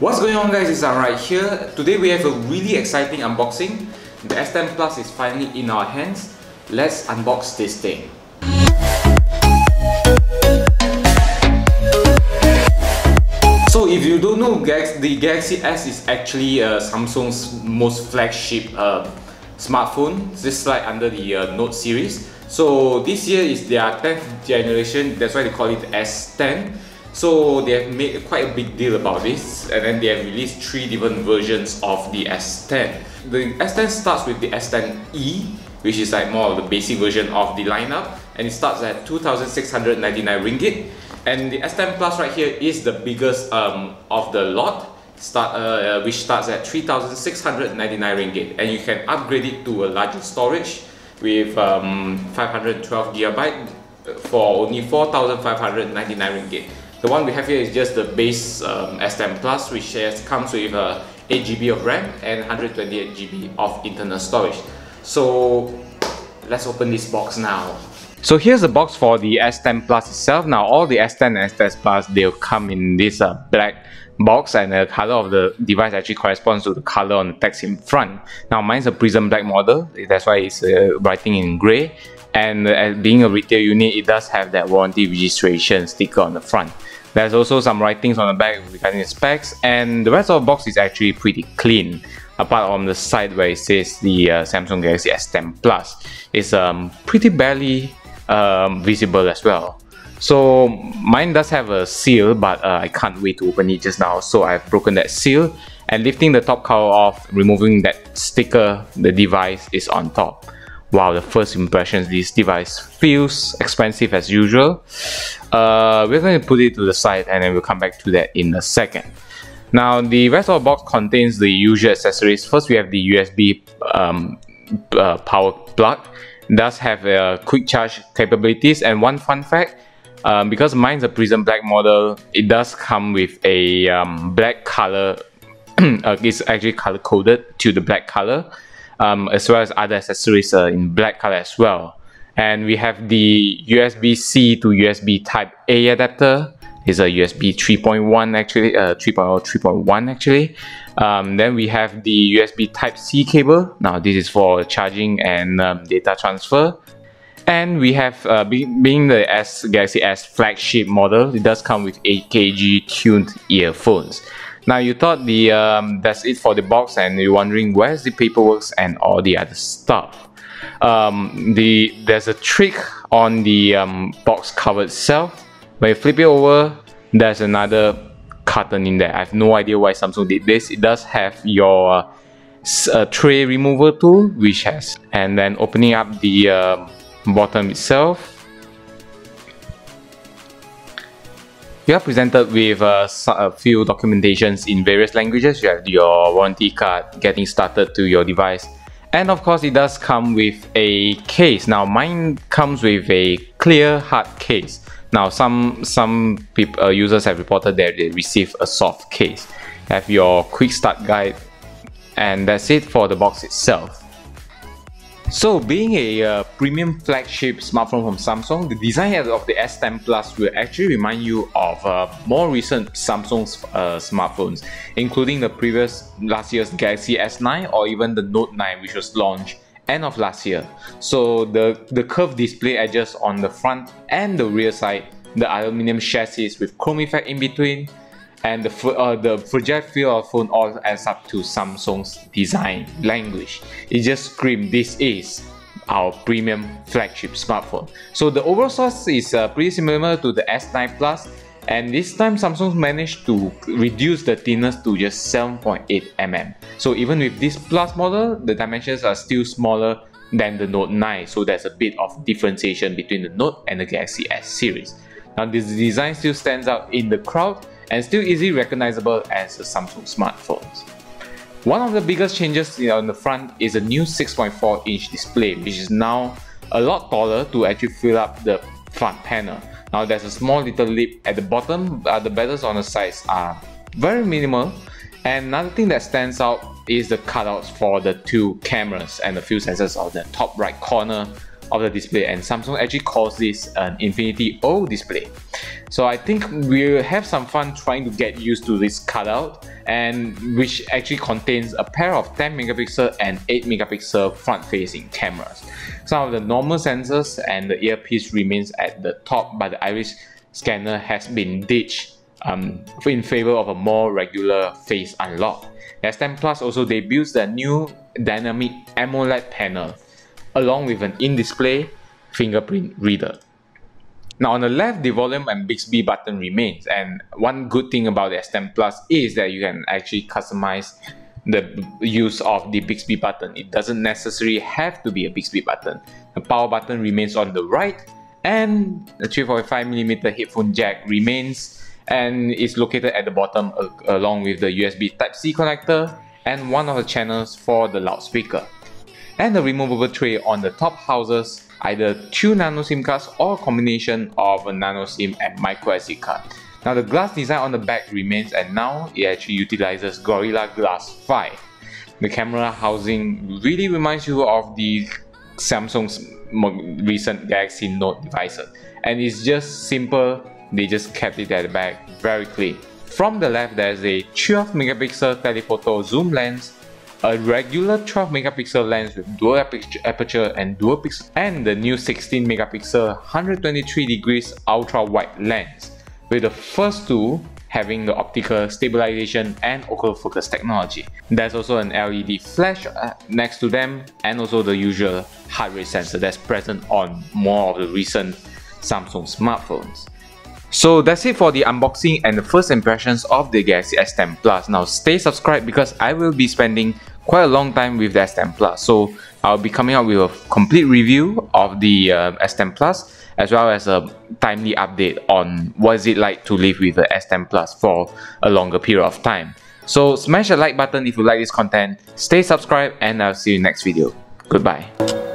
What's going on guys, it's Bright here. Today we have a really exciting unboxing. The S10 Plus is finally in our hands. Let's unbox this thing. So if you don't know, the Galaxy S is actually uh, Samsung's most flagship uh, smartphone, just like under the uh, Note series. So this year is their 10th generation, that's why they call it S10. So they have made quite a big deal about this and then they have released three different versions of the S10. The S10 starts with the S10e which is like more of the basic version of the lineup and it starts at 2699 ringgit. And the S10 Plus right here is the biggest um, of the lot start, uh, which starts at 3699 ringgit. And you can upgrade it to a larger storage with um, 512 gigabyte for only 4599 ringgit the one we have here is just the base um, S10 Plus which has, comes with uh, 8 GB of RAM and 128 GB of internal storage. So let's open this box now. So here's the box for the S10 Plus itself. Now all the S10 and S10 Plus they'll come in this uh, black box and the color of the device actually corresponds to the color on the text in front. Now mine's a Prism Black model, that's why it's uh, writing in gray and uh, being a retail unit it does have that warranty registration sticker on the front. There's also some writings on the back regarding the specs and the rest of the box is actually pretty clean apart from the side where it says the uh, Samsung Galaxy S10 Plus It's um, pretty barely um, visible as well. So mine does have a seal but uh, I can't wait to open it just now so I've broken that seal and lifting the top cover off removing that sticker the device is on top. Wow, the first impressions, this device feels expensive as usual. Uh, we're going to put it to the side and then we'll come back to that in a second. Now, the rest of the box contains the usual accessories. First, we have the USB um, uh, power plug. It does have uh, quick charge capabilities and one fun fact, um, because mine's a Prism Black model, it does come with a um, black color. uh, it's actually color coded to the black color um, as well as other accessories uh, in black color as well. And we have the USB-C to USB Type A adapter. It's a USB 3.1 actually, uh, 3.0, 3.1 actually. Um, then we have the USB Type C cable. Now this is for charging and um, data transfer. And we have, uh, be being the S Galaxy S flagship model, it does come with AKG tuned earphones. Now you thought the um, that's it for the box and you're wondering where's the paperwork and all the other stuff. Um, the There's a trick on the um, box cover itself. When you flip it over, there's another carton in there. I have no idea why Samsung did this. It does have your uh, tray remover tool which has and then opening up the uh, bottom itself You are presented with uh, a few documentations in various languages. You have your warranty card, getting started to your device. And of course, it does come with a case. Now, mine comes with a clear hard case. Now, some some people, uh, users have reported that they receive a soft case. Have your quick start guide, and that's it for the box itself. So being a uh, premium flagship smartphone from Samsung, the design of the S10 Plus will actually remind you of uh, more recent Samsung's uh, smartphones, including the previous last year's Galaxy S9 or even the Note 9 which was launched end of last year. So the, the curved display edges on the front and the rear side, the aluminium chassis with chrome effect in between, and the, uh, the feel of phone all adds up to Samsung's design language. It just screams this is our premium flagship smartphone. So the overall size is uh, pretty similar to the S9 Plus and this time Samsung managed to reduce the thickness to just 7.8 mm. So even with this Plus model, the dimensions are still smaller than the Note 9 so there's a bit of differentiation between the Note and the Galaxy S series. Now this design still stands out in the crowd and still easily recognizable as a Samsung smartphones. One of the biggest changes on the front is a new 6.4 inch display which is now a lot taller to actually fill up the front panel. Now there's a small little lip at the bottom but the bezels on the sides are very minimal and another thing that stands out is the cutouts for the two cameras and the few sensors on the top right corner of the display and Samsung actually calls this an Infinity O display. So I think we'll have some fun trying to get used to this cutout and which actually contains a pair of 10 megapixel and 8 megapixel front facing cameras. Some of the normal sensors and the earpiece remains at the top but the iris scanner has been ditched um, in favor of a more regular face unlock. The S10 Plus also debuts the new dynamic AMOLED panel along with an in-display fingerprint reader. Now on the left, the volume and Bixby button remains and one good thing about the S10 Plus is that you can actually customize the use of the Bixby button. It doesn't necessarily have to be a Bixby button. The power button remains on the right and the 3.5mm headphone jack remains and is located at the bottom along with the USB Type-C connector and one of the channels for the loudspeaker. And the removable tray on the top houses either two nano SIM cards or a combination of a nano SIM and micro SD card. Now the glass design on the back remains and now it actually utilizes Gorilla Glass 5. The camera housing really reminds you of the Samsung's recent Galaxy Note devices and it's just simple, they just kept it at the back very clean. From the left there's a 12 megapixel telephoto zoom lens a regular 12 megapixel lens with dual aperture and dual pixel and the new 16 megapixel 123 degrees ultra wide lens with the first two having the optical stabilization and autofocus technology. There's also an LED flash uh, next to them and also the usual heart rate sensor that's present on more of the recent Samsung smartphones. So that's it for the unboxing and the first impressions of the Galaxy S10 Plus. Now stay subscribed because I will be spending quite a long time with the S10 Plus. So I'll be coming out with a complete review of the uh, S10 Plus as well as a timely update on what is it like to live with the S10 Plus for a longer period of time. So smash the like button if you like this content, stay subscribed and I'll see you next video. Goodbye.